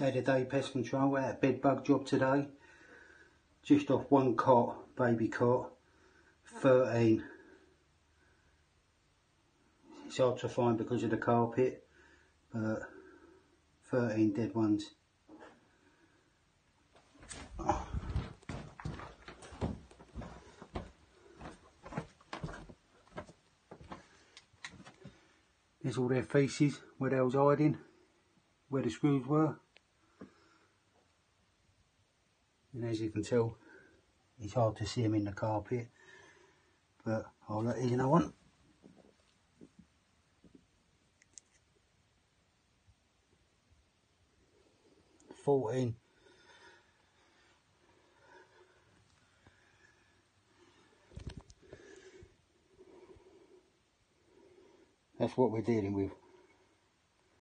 Day2Day pest control at a bed bug job today. Just off one cot, baby cot, 13. It's hard to find because of the carpet, but 13 dead ones. There's all their faces where they was hiding, where the screws were. And as you can tell, it's hard to see them in the carpet, but I'll let you know one. Fourteen. That's what we're dealing with.